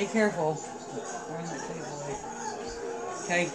Be careful. Okay.